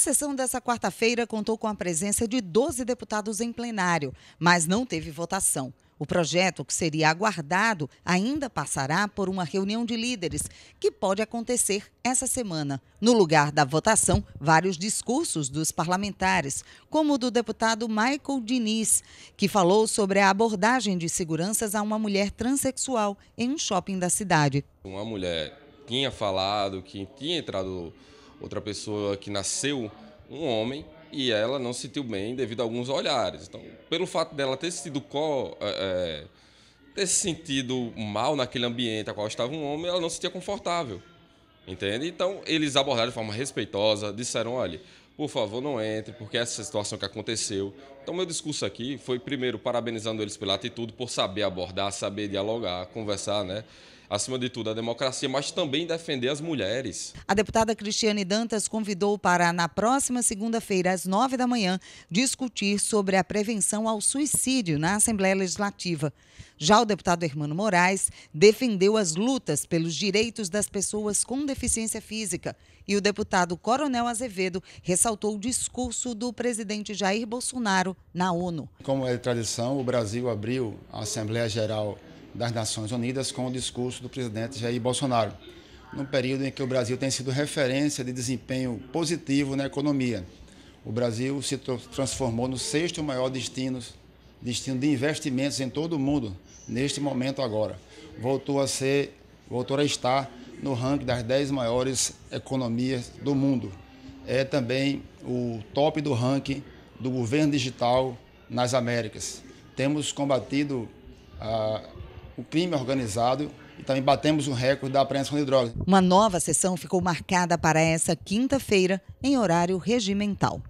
A sessão dessa quarta-feira contou com a presença de 12 deputados em plenário, mas não teve votação. O projeto, que seria aguardado, ainda passará por uma reunião de líderes, que pode acontecer essa semana. No lugar da votação, vários discursos dos parlamentares, como o do deputado Michael Diniz, que falou sobre a abordagem de seguranças a uma mulher transexual em um shopping da cidade. Uma mulher tinha falado que tinha entrado outra pessoa que nasceu um homem e ela não se sentiu bem devido a alguns olhares. Então, pelo fato dela ter sido co, é, é, ter se sentido mal naquele ambiente a qual estava um homem, ela não se sentia confortável. Entende? Então, eles abordaram de forma respeitosa, disseram, olha, por favor, não entre, porque essa situação que aconteceu. Então, meu discurso aqui foi, primeiro, parabenizando eles pela atitude, por saber abordar, saber dialogar, conversar, né? acima de tudo, a democracia, mas também defender as mulheres. A deputada Cristiane Dantas convidou para, na próxima segunda-feira, às nove da manhã, discutir sobre a prevenção ao suicídio na Assembleia Legislativa. Já o deputado Hermano Moraes defendeu as lutas pelos direitos das pessoas com deficiência física. E o deputado Coronel Azevedo ressaltou o discurso do presidente Jair Bolsonaro na ONU. Como é tradição, o Brasil abriu a Assembleia Geral das Nações Unidas com o discurso do presidente Jair Bolsonaro, num período em que o Brasil tem sido referência de desempenho positivo na economia. O Brasil se transformou no sexto maior destino, destino de investimentos em todo o mundo, neste momento agora. Voltou a ser, voltou a estar no ranking das dez maiores economias do mundo. É também o top do ranking do governo digital nas Américas. Temos combatido a o crime organizado e também batemos o recorde da apreensão de drogas. Uma nova sessão ficou marcada para essa quinta-feira, em horário regimental.